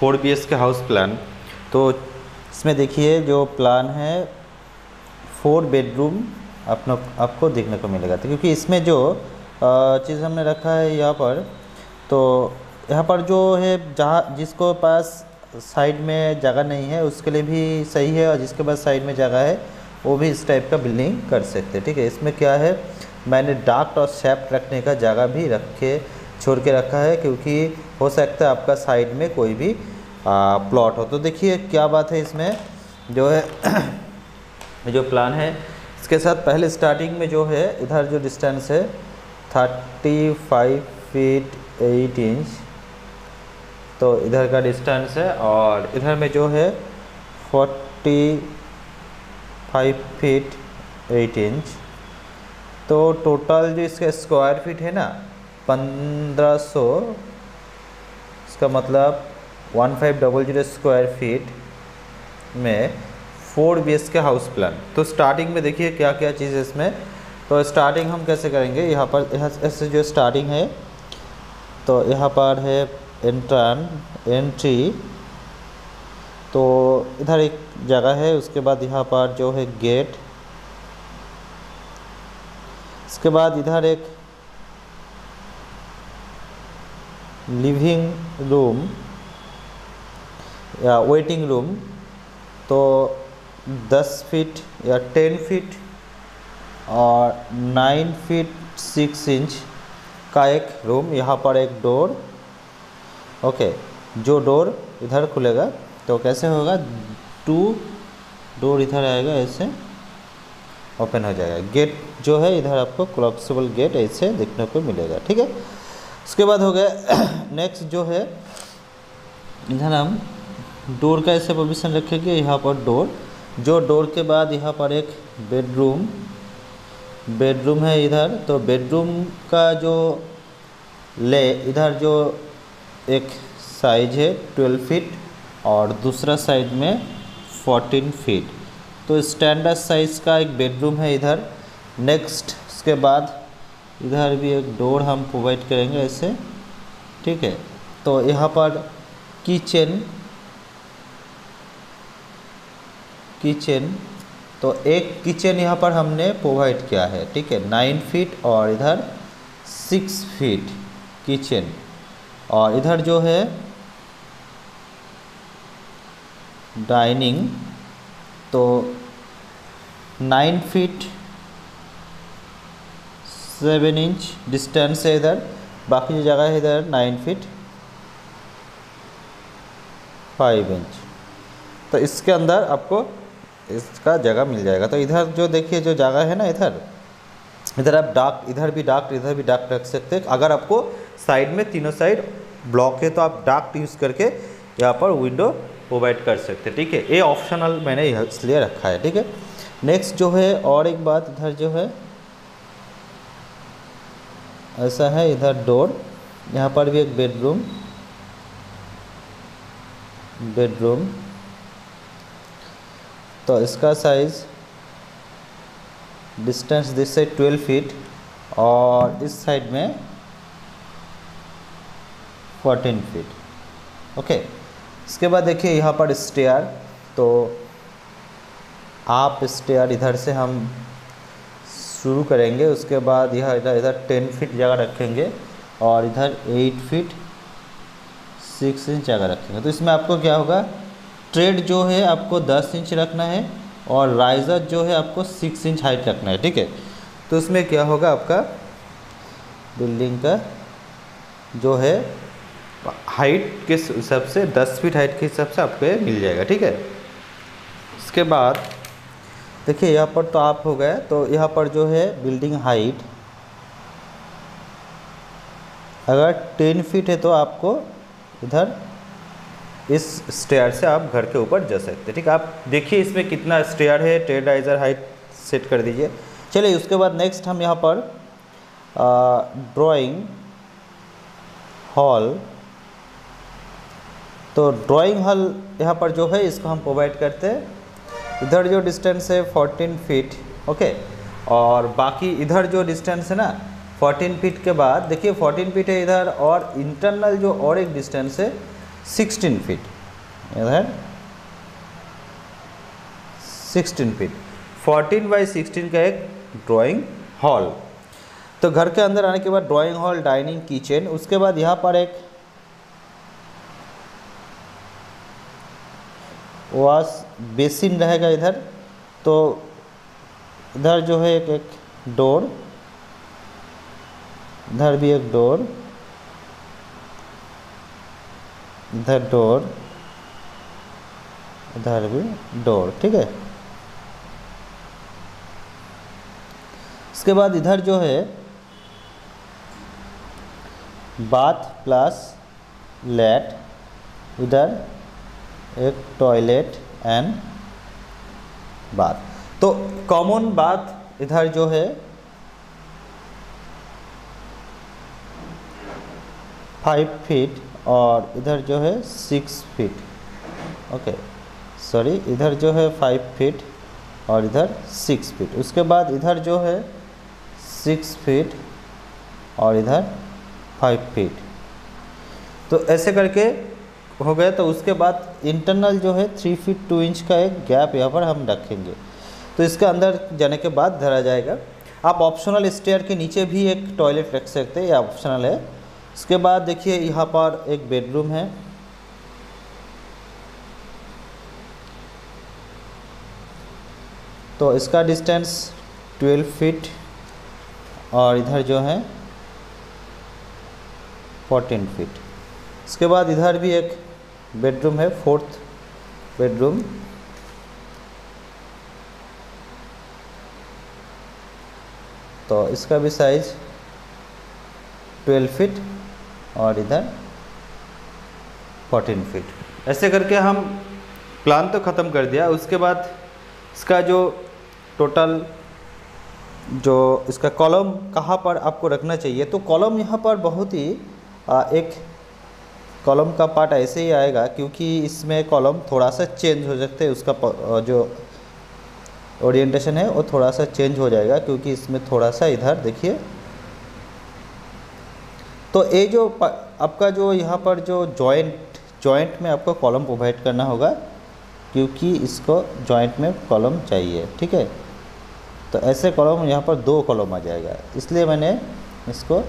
Four B K house plan तो इसमें देखिए जो प्लान है फोर बेडरूम अपना, आपको देखने को मिलेगा। तो क्योंकि इसमें जो चीज़ हमने रखा है यहाँ पर तो यहाँ पर जो है, जहाँ, जिसको पास साइड में जगह नहीं है, उसके लिए भी सही है और जिसके पास साइड में जगह है, वो भी इस टाइप का बिल्डिंग कर सकते हैं। ठीक है, इसमें क्या है, मैंने डार्क और शेफ्ट रखने का जगह भी रखे छोड़ के रखा है क्योंकि हो सकता है आपका साइड में कोई भी प्लॉट हो। तो देखिए, क्या बात है इसमें? जो है, जो प्लान है, इसके साथ पहले स्टार्टिंग में जो है, इधर जो डिस्टेंस है thirty five feet eight inch तो इधर का डिस्टेंस है और इधर में जो है forty five feet eight inch तो टोटल जो इसका स्क्वायर फीट है ना पंद्रह सौ, इसका मतलब one five double zero square feet में four B S K house plan तो स्टार्टिंग में देखिए क्या क्या चीज़ है इसमें। तो स्टार्टिंग हम कैसे करेंगे? यहाँ पर यहाँ ऐसे जो स्टार्टिंग है तो यहाँ पर है एंट्रन एंट्री तो इधर एक जगह है, उसके बाद यहाँ पर जो है गेट इसके बाद इधर एक लिविंग रूम या वेटिंग रूम तो 10 फीट या 10 फीट और 9 फीट 6 इंच का एक रूम यहाँ पर एक डोर ओके जो डोर इधर खुलेगा तो कैसे होगा? टू डोर इधर आएगा, ऐसे ओपन हो जाएगा। गेट जो है, इधर आपको क्लॉप्सिबल गेट ऐसे देखने को मिलेगा, ठीक है? उसके बाद हो गया नेक्स्ट जो है, इधर हम डोर का ऐसे पोजिशन रखेंगे, यहाँ पर डोर जो डोर के बाद यहाँ पर एक बेडरूम बेडरूम है इधर. तो बेडरूम का जो ले, इधर जो एक साइज़ है ट्वेल्व फीट और दूसरा साइड में फोर्टीन फीट तो स्टैंडर्ड साइज़ का एक बेडरूम है इधर. नेक्स्ट उसके बाद इधर भी एक डोर हम प्रोवाइड करेंगे ऐसे, ठीक है? तो यहाँ पर किचन किचन तो एक किचन यहाँ पर हमने प्रोवाइड किया है, ठीक है? नाइन फीट और इधर सिक्स फीट किचन और इधर जो है डाइनिंग तो nine feet seven inch distance है इधर बाकी जो जगह है इधर नाइन फीट फाइव इंच तो इसके अंदर आपको इसका जगह मिल जाएगा। तो इधर जो देखिए, जो जगह है ना इधर इधर आप डाक इधर भी डाक इधर भी डाक रख सकते हैं। अगर आपको साइड में तीनों साइड ब्लॉक है तो आप डाक यूज़ करके यहाँ पर विंडो प्रोवाइड कर सकते हैं। ठीक है? ये ऑप्शनल मैंने इसलिए रखा है। ठीक है? नेक्स्ट जो है, और एक बात इधर जो है ऐसा है, इधर डोर, यहाँ पर भी एक बेडरूम बेडरूम। तो इसका size distance this side 12 feet और इस साइड में 14 फीट ओके इसके बाद देखिए यहाँ पर स्टेयर तो आप स्टेयर इधर से हम शुरू करेंगे, उसके बाद यह इधर इधर टेन फीट जगह रखेंगे और इधर एट फीट सिक्स इंच जगह रखेंगे। तो इसमें आपको क्या होगा? ट्रेड जो है आपको दस इंच रखना है और राइज़र जो है आपको सिक्स इंच हाइट रखना है, ठीक है? तो इसमें क्या होगा आपका? बिल्डिंग का जो है हाइट के हिसाब से, दस फीट हाइट के हिसाब से आपको मिल जाएगा, ठीक है? इसके बाद देखिए, यहाँ पर तो आप हो गए तो यहाँ पर जो है बिल्डिंग हाइट अगर टेन फीट है तो आपको इधर इस स्टेयर से आप घर के ऊपर जा सकते हैं। ठीक, आप देखिए इसमें कितना स्टेयर है टेड राइजर हाइट सेट कर दीजिए। चलिए, उसके बाद नेक्स्ट हम यहाँ पर ड्राइंग हॉल तो ड्राइंग हॉल यहाँ पर जो है, इसको हम प्रोवाइड करते हैं। इधर जो डिस्टेंस है 14 फीट ओके और बाकी इधर जो डिस्टेंस है ना 14 फीट के बाद, देखिए 14 फीट है इधर और इंटरनल जो और एक डिस्टेंस है 16 फीट इधर 16 फीट 14 बाई 16 का एक ड्राइंग हॉल तो घर के अंदर आने के बाद ड्राइंग हॉल डाइनिंग किचन उसके बाद यहाँ पर एक वॉश बेसिन रहेगा इधर तो इधर जो है एक एक डोर, इधर भी एक डोर, इधर डोर, इधर भी डोर, ठीक है? इसके बाद इधर जो है, बाथ प्लस लेट, इधर एक टॉयलेट एंड बाथ तो कॉमन बाथ इधर जो है फाइव फीट और इधर जो है सिक्स फीट ओके सॉरी इधर जो है फाइव फीट और इधर सिक्स फीट उसके बाद इधर जो है सिक्स फीट और इधर फाइव फीट तो ऐसे करके हो गया तो उसके बाद इंटरनल जो है थ्री फीट टू इंच का एक गैप यहाँ पर हम रखेंगे। तो इसके अंदर जाने के बाद धरा जाएगा। आप ऑप्शनल स्टेयर के नीचे भी एक टॉयलेट रख सकते हैं, ये ऑप्शनल है। इसके बाद देखिए, यहाँ पर एक बेडरूम है। तो इसका डिस्टेंस 12 फीट और इधर जो है 14 फीट इसके बाद इधर भी एक बेडरूम है, फोर्थ बेडरूम। तो इसका भी साइज़ 12 फीट और इधर 14 फीट ऐसे करके हम प्लान तो ख़त्म कर दिया। उसके बाद इसका जो टोटल जो इसका कॉलम कहाँ पर आपको रखना चाहिए तो कॉलम यहाँ पर बहुत ही एक कॉलम का पार्ट ऐसे ही आएगा क्योंकि इसमें कॉलम थोड़ा सा चेंज हो सकते हैं, उसका जो ओरिएंटेशन है, वो थोड़ा सा चेंज हो जाएगा क्योंकि इसमें थोड़ा सा इधर देखिए। तो ये जो आपका जो यहाँ पर जो जॉइंट जॉइंट में आपको कॉलम प्रोवाइड करना होगा क्योंकि इसको जॉइंट में कॉलम चाहिए, ठीक है? तो ऐसे कॉलम यहाँ पर दो कॉलम आ जाएगा, इसलिए मैंने इसको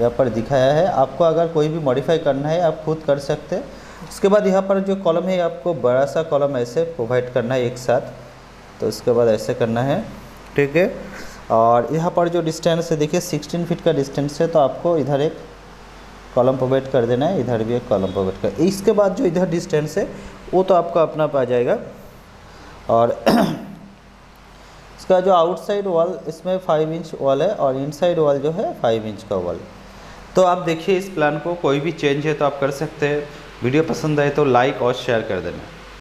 यहाँ पर दिखाया है। आपको अगर कोई भी मॉडिफाई करना है, आप खुद कर सकते हैं। उसके बाद यहाँ पर जो कॉलम है आपको बड़ा सा कॉलम ऐसे प्रोवाइड करना है एक साथ। तो उसके बाद ऐसे करना है, ठीक है? और यहाँ पर जो डिस्टेंस है, देखिए 16 फीट का डिस्टेंस है तो आपको इधर एक कॉलम प्रोवाइड कर देना है, इधर भी एक कॉलम प्रोवाइड कर। इसके बाद जो इधर डिस्टेंस है, वो तो आपका अपना पा जाएगा। और इसका जो आउटसाइड वॉल इसमें फाइव इंच वॉल है और इनसाइड वॉल जो है फाइव इंच का वॉल तो आप देखिए इस प्लान को, कोई भी चेंज है तो आप कर सकते हैं। वीडियो पसंद आए तो लाइक और शेयर कर देना।